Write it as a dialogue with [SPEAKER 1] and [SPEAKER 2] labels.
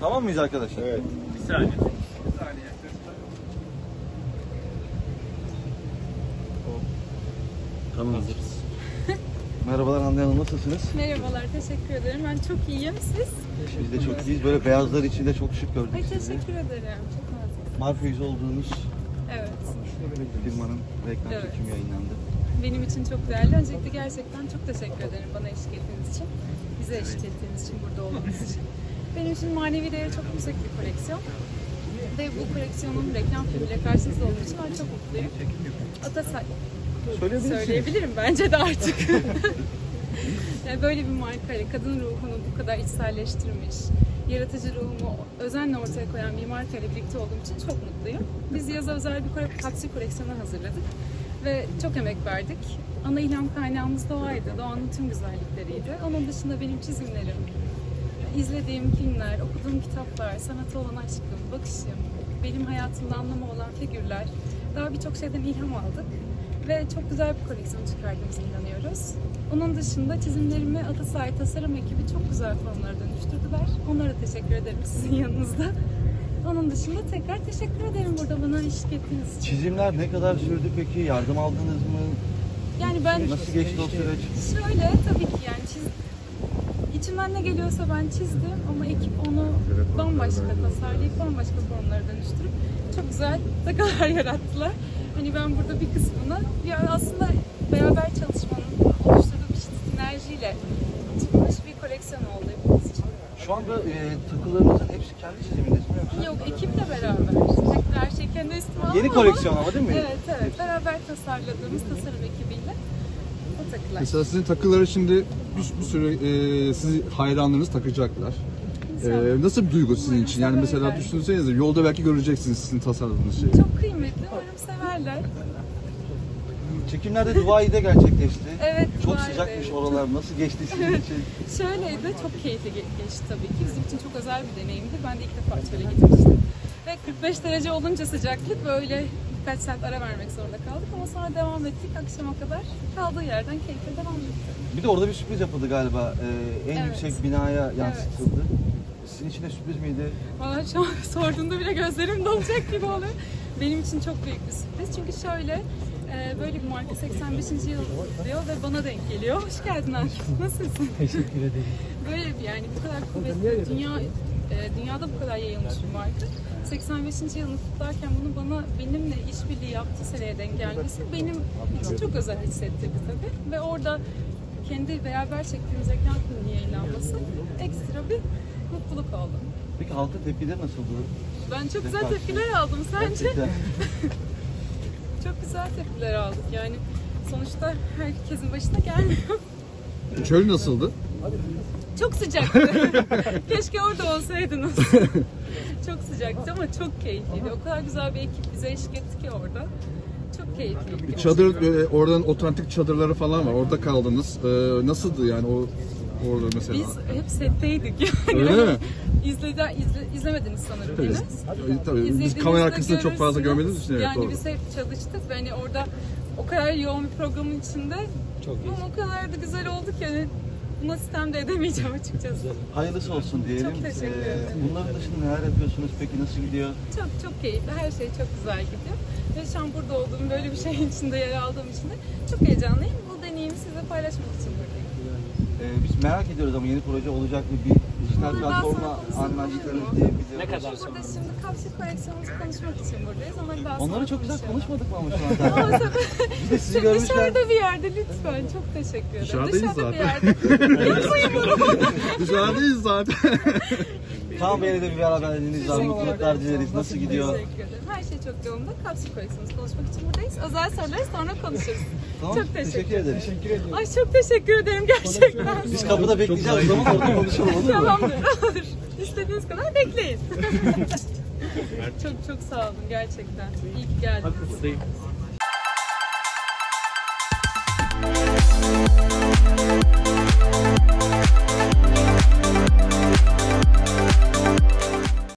[SPEAKER 1] Tamam mıyız arkadaşlar?
[SPEAKER 2] Evet.
[SPEAKER 3] Bir saniye.
[SPEAKER 1] Tamam hazırız. Merhabalar Hande Hanım nasılsınız?
[SPEAKER 4] Merhabalar, teşekkür ederim. Ben çok iyiyim. Siz?
[SPEAKER 1] Biz de çok iyiyiz. Böyle beyazlar içinde çok şık gördük
[SPEAKER 4] Ay
[SPEAKER 1] sizi.
[SPEAKER 4] teşekkür ederim. Çok nazik.
[SPEAKER 1] Marka yüzü olduğunuz
[SPEAKER 4] Evet.
[SPEAKER 1] firmanın reklam
[SPEAKER 4] Evet.
[SPEAKER 1] çekimi yayınlandı.
[SPEAKER 4] Benim için çok değerli. Öncelikle gerçekten çok teşekkür ederim bana eşlik ettiğiniz için. Bize eşlik ettiğiniz için, burada olduğunuz için. Benim için manevi değeri çok yüksek bir koleksiyon. Ve bu koleksiyonun reklam filmiyle karşınızda olduğum için ben çok mutluyum. Atasay söyleyebilirim bence de artık. yani böyle bir markayla kadın ruhunu bu kadar içselleştirmiş, yaratıcı ruhumu özenle ortaya koyan bir markayla birlikte olduğum için çok mutluyum. Biz yaza özel bir kapsül koleksiyonu hazırladık ve çok emek verdik. Ana ilham kaynağımız doğaydı, doğanın tüm güzellikleriydi. Onun dışında benim çizimlerim, izlediğim filmler, okuduğum kitaplar, sanata olan aşkım, bakışım, benim hayatımda anlamı olan figürler, daha birçok şeyden ilham aldık ve çok güzel bir koleksiyon çıkardığımıza inanıyoruz. Onun dışında çizimlerimi Atasay Tasarım ekibi çok güzel formlara dönüştürdüler. Onlara teşekkür ederim sizin yanınızda. Onun dışında tekrar teşekkür ederim burada bana eşlik ettiğiniz için.
[SPEAKER 1] Çizimler ne kadar sürdü peki? Yardım aldınız mı?
[SPEAKER 4] Yani ben
[SPEAKER 1] Nasıl geçti o süreç?
[SPEAKER 4] Şöyle tabii ki yani çiz... İçimden ne geliyorsa ben çizdim ama ekip onu bambaşka tasarlayıp bambaşka formlara dönüştürüp çok güzel takılar yarattılar. Hani ben burada bir kısmını ya aslında beraber çalışmanın oluşturduğu bir sinerjiyle çıkmış bir koleksiyon oldu hepimiz için.
[SPEAKER 1] Şu anda e, takılarınızın hepsi kendi çizimindeyiz mi yoksa?
[SPEAKER 4] Yok ekiple beraber. Her şey kendi üstüme
[SPEAKER 1] Yeni koleksiyon ama değil mi?
[SPEAKER 4] Evet evet. Beraber tasarladığımız tasarım ekibiyle o takılar.
[SPEAKER 2] Mesela sizin takıları şimdi bir, bir sürü e, sizi hayranlarınız takacaklar. E, nasıl bir duygu sizin için? Yani mesela düşünsenize yolda belki göreceksiniz sizin tasarladığınız şeyi.
[SPEAKER 4] Çok kıymetli. Umarım severler.
[SPEAKER 1] Çekimler de Dubai'de gerçekleşti.
[SPEAKER 4] Evet,
[SPEAKER 1] Çok
[SPEAKER 4] Dubai'de.
[SPEAKER 1] sıcakmış oralar. Nasıl geçti sizin için?
[SPEAKER 4] Şöyleydi, çok keyifli ge- geçti tabii ki. Bizim için çok özel bir deneyimdi. Ben de ilk defa çöle gitmiştim. Ve 45 derece olunca sıcaklık böyle birkaç saat ara vermek zorunda kaldık. Ama sonra devam ettik akşama kadar. Kaldığı yerden keyifle devam ettik.
[SPEAKER 1] Bir de orada bir sürpriz yapıldı galiba. Ee, en
[SPEAKER 4] Evet.
[SPEAKER 1] yüksek binaya yansıtıldı. Sizin için de sürpriz miydi?
[SPEAKER 4] Valla şu an sorduğunda bile gözlerim dolacak gibi oluyor. Benim için çok büyük bir sürpriz. Çünkü şöyle, e, böyle bir marka 85. yıl diyor ve bana denk geliyor. Hoş geldin Akif. Nasılsın?
[SPEAKER 5] Teşekkür ederim.
[SPEAKER 4] Böyle bir yani bu kadar kuvvetli, dünya e, dünyada bu kadar yayılmış bir marka. 85. yılını kutlarken bunu bana benimle işbirliği yaptığı seneye denk gelmesi benim için çok özel hissettirdi tabii. Ve orada kendi beraber çektiğimiz filminin yayınlanması ekstra bir mutluluk oldu.
[SPEAKER 1] Peki halkın tepkileri nasıldı?
[SPEAKER 4] Ben çok güzel tepkiler aldım sence? Çok güzel tepkiler aldık yani. Sonuçta herkesin başına gelmiyor.
[SPEAKER 2] Çöl nasıldı?
[SPEAKER 4] Çok sıcaktı. Keşke orada olsaydınız. çok sıcaktı ama çok keyifliydi. O kadar güzel bir ekip bize eşlik etti ki orada. Çok keyifliydi.
[SPEAKER 2] Çadır, e, oradan otantik çadırları falan var. Orada kaldınız. E, nasıldı yani o orada mesela?
[SPEAKER 4] Biz hep setteydik yani.
[SPEAKER 2] Öyle mi?
[SPEAKER 4] İzledi, izle, izlemediniz sanırım
[SPEAKER 2] Tabii,
[SPEAKER 4] Enes.
[SPEAKER 2] tabii, biz
[SPEAKER 4] İzlediğinizde
[SPEAKER 2] kamera arkasında çok fazla görmediğimiz için evet
[SPEAKER 4] Yani
[SPEAKER 2] doğru.
[SPEAKER 4] biz hep çalıştık ve hani orada o kadar yoğun bir programın içinde
[SPEAKER 5] Çok iyi.
[SPEAKER 4] ama o kadar da güzel oldu ki hani buna sistem de edemeyeceğim açıkçası.
[SPEAKER 1] Hayırlısı olsun diyelim. Ee,
[SPEAKER 4] Çok teşekkür ederim.
[SPEAKER 1] bunların dışında neler yapıyorsunuz peki? Nasıl gidiyor?
[SPEAKER 4] Çok çok keyifli. Her şey çok güzel gidiyor. Ve şu an burada olduğum, böyle bir şeyin içinde yer aldığım için de çok heyecanlıyım. Bu deneyimi size paylaşmak için buradayım.
[SPEAKER 1] Ee, biz merak ediyoruz ama yeni proje olacak mı? Bir dijital platformla
[SPEAKER 4] mu?
[SPEAKER 1] diye biliyoruz.
[SPEAKER 5] Ne kadar
[SPEAKER 4] Burada
[SPEAKER 5] sonra?
[SPEAKER 4] şimdi kapsül koleksiyonumuzu konuşmak için buradayız. Onları daha sonra
[SPEAKER 1] Onları çok güzel konuşmadık mı ama şu anda?
[SPEAKER 4] Ama tabii
[SPEAKER 1] Biz de sizi
[SPEAKER 4] Şu
[SPEAKER 1] görmüşken
[SPEAKER 4] dışarıda bir yerde lütfen. Çok teşekkür ederim.
[SPEAKER 2] Dışarıdayız
[SPEAKER 4] Dışarıda bir yerde. Benim uyumurum.
[SPEAKER 2] Dışarıdayız zaten.
[SPEAKER 1] Kaan Bey'le de bir beraberliğiniz var. Mutluluklar dileriz. Nasıl gidiyor?
[SPEAKER 4] Teşekkür ederim. Her şey çok yolunda. Kapsül koleksiyonumuzu konuşmak için buradayız. Özel soruları sonra konuşuruz.
[SPEAKER 1] Tamam,
[SPEAKER 4] Çok teşekkür
[SPEAKER 1] ederiz.
[SPEAKER 5] Teşekkür ediyorum.
[SPEAKER 4] Ay çok teşekkür ederim gerçekten.
[SPEAKER 1] Biz kapıda bekleyeceğiz. O zaman orada konuşalım olur mu?
[SPEAKER 4] Tamamdır. Olur. İstediğiniz kadar bekleyin. çok çok sağ olun gerçekten. İyi ki geldiniz.